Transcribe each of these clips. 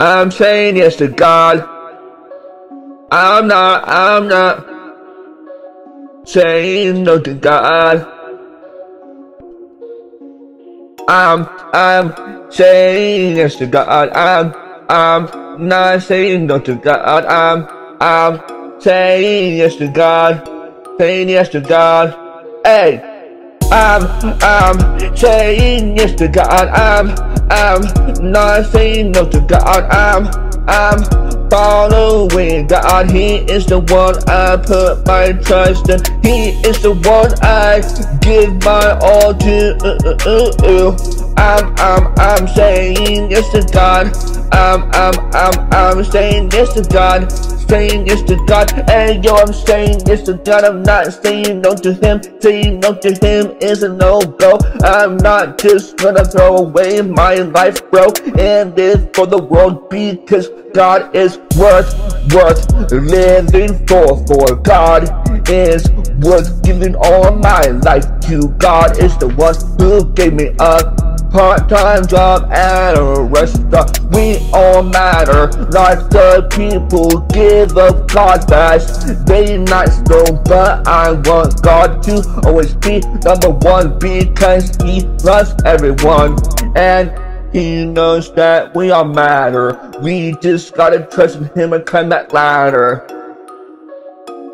I'm saying yes to God. I'm not, I'm not saying no to God. I'm, I'm saying yes to God. I'm, I'm not saying no to God. I'm, I'm saying yes to God. Saying yes to God. Hey. I'm, I'm saying yes to God. I'm, I'm not saying no to God. I'm, I'm following God. He is the one I put my trust in. He is the one I give my all to. I'm, I'm, I'm saying yes to God. I'm, I'm, I'm, I'm saying yes to God saying yes to God. Hey yo, I'm saying yes to God. I'm not saying no to Him. Saying no to Him is a no go. I'm not just gonna throw away my life, bro, and live for the world because God is worth worth living for. For God is worth giving all my life to. God is the one who gave me a part-time job at a restaurant. We all matter, like the people give up God best. They not so, but I want God to always be number one because He loves everyone and He knows that we all matter. We just gotta trust in Him and climb that ladder.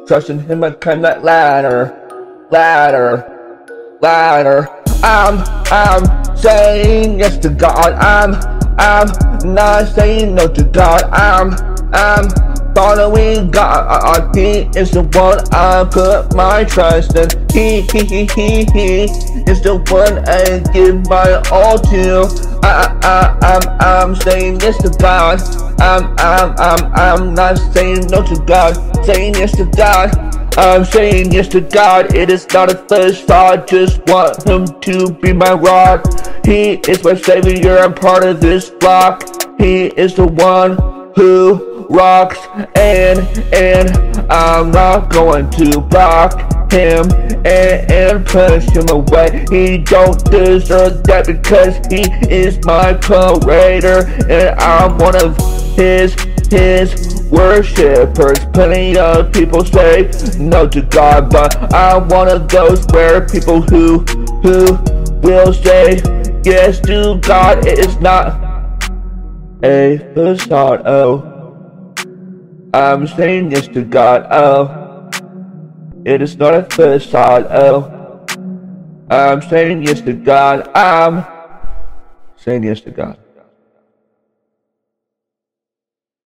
Trust in Him and climb that ladder, ladder, ladder. I'm, I'm saying yes to God. I'm, I'm not saying no to God. I'm, I'm following God. He is the one I put my trust in. He, he, he, he, he is the one I give my all to. I, I, I'm, I'm saying yes to God. I'm, I'm, I'm, I'm not saying no to God. Saying yes to God. I'm saying yes to God, it is not a thirst, I just want him to be my rock. He is my savior, I'm part of this flock. He is the one who rocks, and, and I'm not going to block him and, and push him away. He don't deserve that because he is my creator, and I'm one of his, his worshippers. Plenty of people say no to God, but I'm one of those rare people who, who will say yes to God. It's not a facade, oh. I'm saying yes to God, oh. It is not a facade, oh. I'm saying yes to God, I'm saying yes to God.